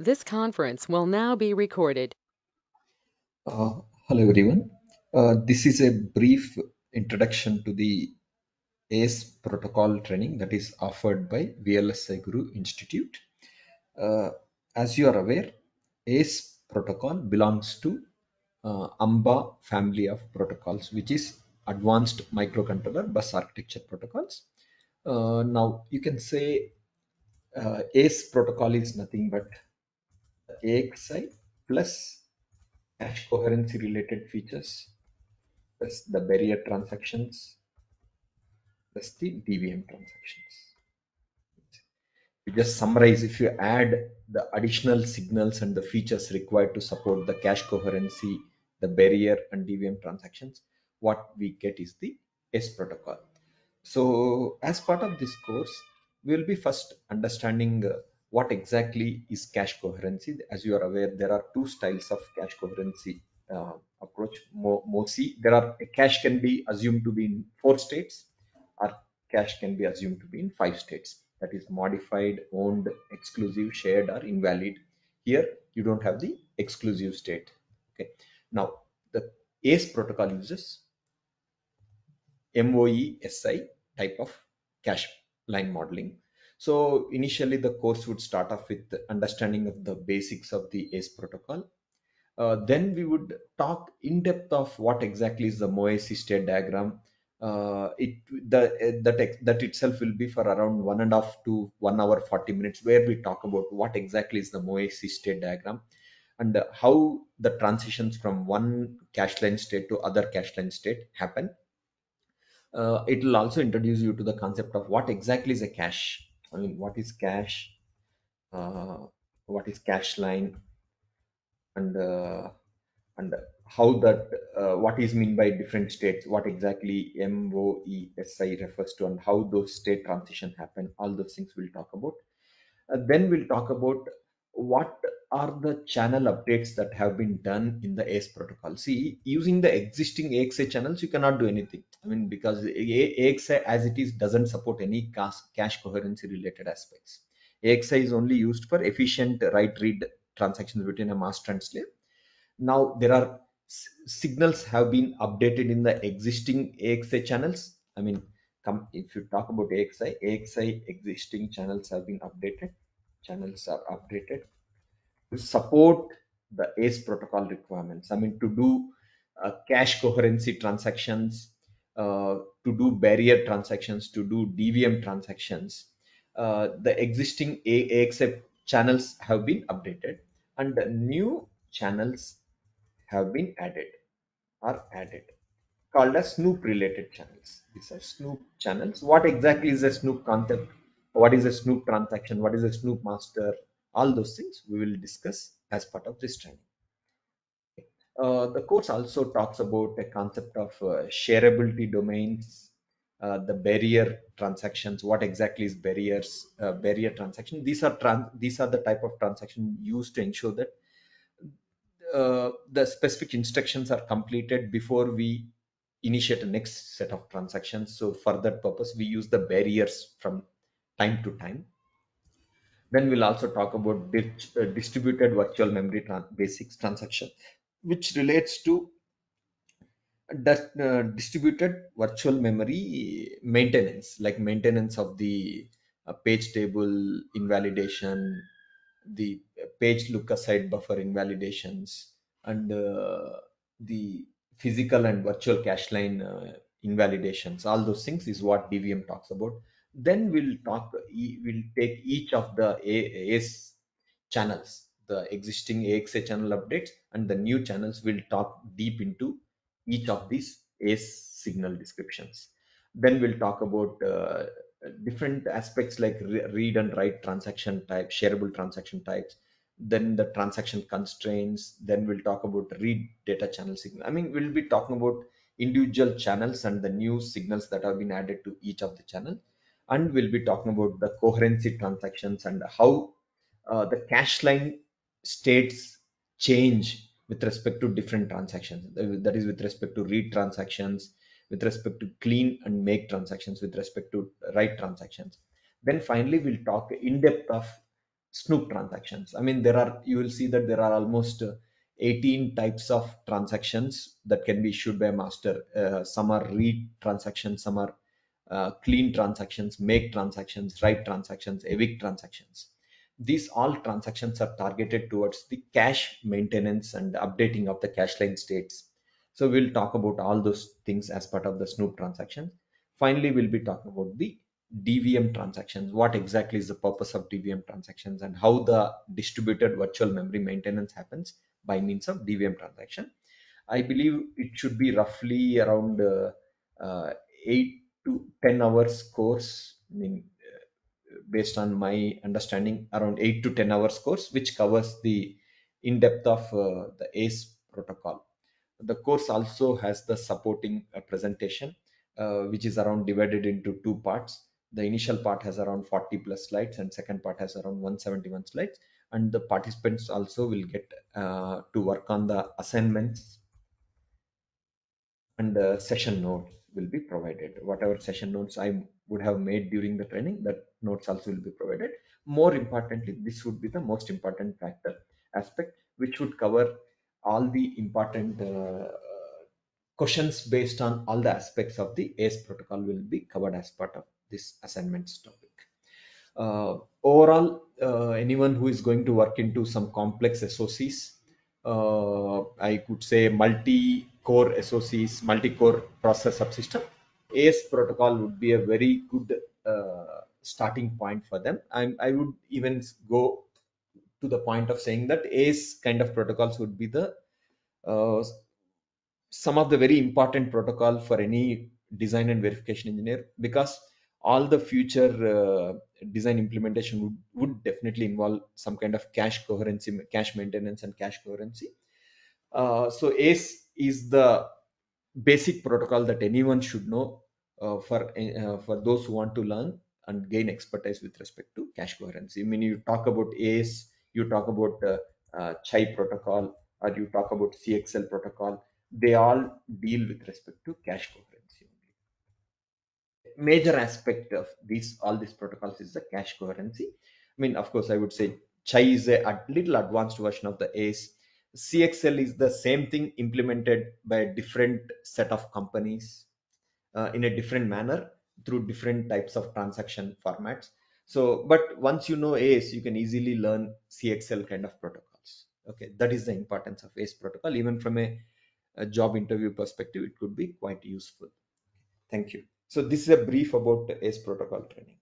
This conference will now be recorded. Uh, hello everyone. Uh, this is a brief introduction to the ACE protocol training that is offered by VLSI Guru Institute. Uh, as you are aware, ACE protocol belongs to uh, AMBA family of protocols, which is Advanced Microcontroller Bus Architecture Protocols. Uh, now you can say uh, ACE protocol is nothing but AXI plus cache coherency related features plus the barrier transactions plus the DVM transactions. You just summarize if you add the additional signals and the features required to support the cache coherency, the barrier and DVM transactions, what we get is the ACE protocol. So as part of this course, we will be first understanding uh, what exactly is cache coherency. As you are aware, there are two styles of cache coherency uh, approach, MOCI. There are a cache can be assumed to be in four states or cache can be assumed to be in five states. That is modified, owned, exclusive, shared or invalid. Here you don't have the exclusive state. Okay. Now the ACE protocol uses MOESI type of cache line modeling. So initially the course would start off with understanding of the basics of the ACE protocol. Uh, then we would talk in depth of what exactly is the MOESI state diagram. Uh, it the that that itself will be for around one and a half to one hour 40 minutes where we talk about what exactly is the MOESI state diagram and how the transitions from one cache line state to other cache line state happen uh, it will also introduce you to the concept of what exactly is a cache. I mean, what is cache? Uh, what is cache line? And uh, and how that uh, what is mean by different states? What exactly MOESI refers to, and how those state transition happen? All those things we'll talk about. Then we'll talk about what are the channel updates that have been done in the ACE protocol? See, using the existing AXI channels, you cannot do anything. I mean, because AXI as it is doesn't support any cache coherency related aspects. AXI is only used for efficient write-read transactions between a master and slave. Now there are signals have been updated in the existing AXI channels. I mean, come if you talk about AXI, AXI existing channels have been updated channels are updated support the ACE protocol requirements. I mean, to do uh, cache coherency transactions, uh, to do barrier transactions, to do DVM transactions, uh, the existing AXI channels have been updated and new channels have been added are added called as Snoop related channels. These are Snoop channels. What exactly is a Snoop concept? what is a Snoop transaction, what is a Snoop master, all those things we will discuss as part of this training. Uh, the course also talks about a concept of uh, shareability domains, uh, the barrier transactions, what exactly is barriers, uh, barrier transaction. These are these are the type of transaction used to ensure that uh, the specific instructions are completed before we initiate the next set of transactions. So for that purpose, we use the barriers from time to time. Then we'll also talk about uh, distributed virtual memory basics transaction, which relates to that uh, distributed virtual memory maintenance, like maintenance of the uh, page table invalidation, the page look aside buffer invalidations, and uh, the physical and virtual cache line uh, invalidations. All those things is what DVM talks about then we'll talk we'll take each of the ACE channels the existing AXI channel updates and the new channels. Will talk deep into each of these ACE signal descriptions. Then we'll talk about uh, different aspects like re read and write transaction type shareable transaction types then the transaction constraints then we'll talk about read data channel signal. I mean we'll be talking about individual channels and the new signals that have been added to each of the channel and we'll be talking about the coherency transactions and how uh, the cache line states change with respect to different transactions that is with respect to read transactions with respect to clean and make transactions with respect to write transactions then finally we'll talk in depth of Snoop transactions. I mean, there are, you will see that there are almost uh, 18 types of transactions that can be issued by master. Uh, some are read transactions, some are uh, clean transactions, make transactions, write transactions, evict transactions. These all transactions are targeted towards the cache maintenance and updating of the cache line states. So we'll talk about all those things as part of the Snoop transaction. Finally, we'll be talking about the DVM transactions. What exactly is the purpose of DVM transactions and how the distributed virtual memory maintenance happens by means of DVM transaction. I believe it should be roughly around uh, uh, 8 to 10 hours course. I mean, uh, based on my understanding, around 8 to 10 hours course, which covers the in depth of uh, the ACE protocol. The course also has the supporting uh, presentation, uh, which is around divided into two parts the initial part has around 40 plus slides and second part has around 171 slides and the participants also will get uh, to work on the assignments and the session notes will be provided whatever session notes i would have made during the training that notes also will be provided more importantly this would be the most important factor aspect which would cover all the important uh, questions based on all the aspects of the ACE protocol will be covered as part of this assignments topic. Uh, overall, uh, anyone who is going to work into some complex SOCs, uh, I could say multi-core SOCs, multi-core process subsystem, ACE protocol would be a very good uh, starting point for them. I, I would even go to the point of saying that ACE kind of protocols would be the uh, some of the very important protocol for any design and verification engineer because all the future uh, design implementation would, would definitely involve some kind of cache coherency, cache maintenance and cache coherency. Uh, so ACE is the basic protocol that anyone should know uh, for uh, for those who want to learn and gain expertise with respect to cache coherency. I mean, you talk about ACE, you talk about uh, uh, CHI protocol, or you talk about CXL protocol. They all deal with respect to cache coherency major aspect of these all these protocols is the cache coherency. I mean, of course, I would say CHI is a, a little advanced version of the ACE. CXL is the same thing implemented by a different set of companies uh, in a different manner through different types of transaction formats. So, but once you know ACE, you can easily learn CXL kind of protocols. Okay, that is the importance of ACE protocol. Even from a, a job interview perspective, it could be quite useful. Thank you. So this is a brief about ACE protocol training.